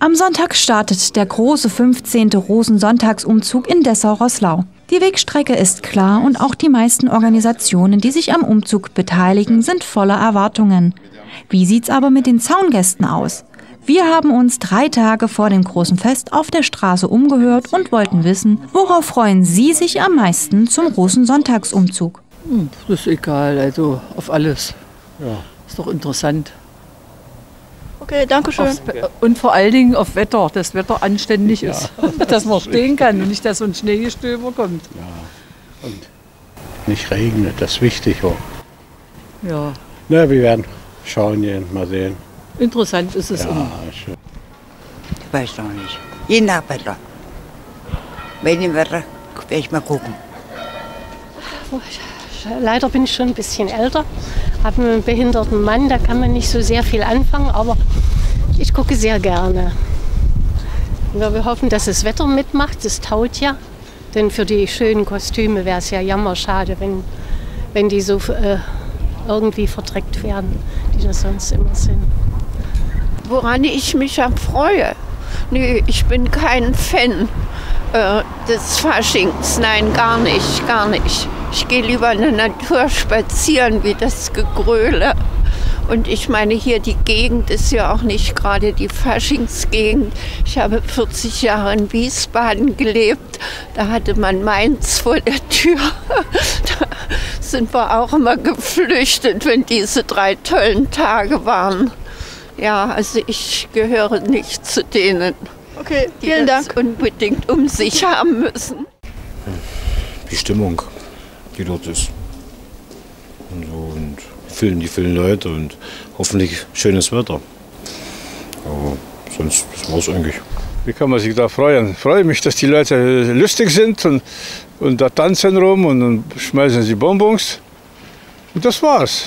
Am Sonntag startet der große 15. Rosensonntagsumzug in Dessau-Rosslau. Die Wegstrecke ist klar und auch die meisten Organisationen, die sich am Umzug beteiligen, sind voller Erwartungen. Wie sieht's aber mit den Zaungästen aus? Wir haben uns drei Tage vor dem großen Fest auf der Straße umgehört und wollten wissen, worauf freuen Sie sich am meisten zum Rosensonntagsumzug? Hm, das ist egal, also auf alles. Ja. Ist doch interessant. Okay, danke schön. Aufs, und vor allen Dingen auf Wetter, dass Wetter anständig ja. ist. dass man stehen kann und nicht, dass so ein Schneegestöber kommt. Ja, und nicht regnet, das ist wichtig auch. Ja. Na, wir werden schauen gehen, mal sehen. Interessant ist es ja, immer. Schön. Ich weiß noch nicht. Je nach Wetter. Wenn im Wetter werde ich mal gucken. Leider bin ich schon ein bisschen älter, habe einen behinderten Mann, da kann man nicht so sehr viel anfangen, aber ich gucke sehr gerne. Ja, wir hoffen, dass das Wetter mitmacht, es taut ja. Denn für die schönen Kostüme wäre es ja jammerschade, wenn, wenn die so äh, irgendwie verdreckt werden, die das sonst immer sind. Woran ich mich freue? Nee, ich bin kein Fan äh, des Faschings. Nein, gar nicht, gar nicht. Ich gehe lieber in der Natur spazieren, wie das Gegröle. Und ich meine, hier die Gegend ist ja auch nicht gerade die Faschingsgegend. Ich habe 40 Jahre in Wiesbaden gelebt. Da hatte man Mainz vor der Tür. Da sind wir auch immer geflüchtet, wenn diese drei tollen Tage waren. Ja, also ich gehöre nicht zu denen, okay, die das Dank. unbedingt um sich haben müssen. Die Stimmung die dort ist. Und, so, und füllen die vielen Leute und hoffentlich schönes Wetter. Aber sonst, das war es eigentlich. Wie kann man sich da freuen? Ich freue mich, dass die Leute lustig sind und, und da tanzen rum und dann schmeißen sie Bonbons. Und das war's.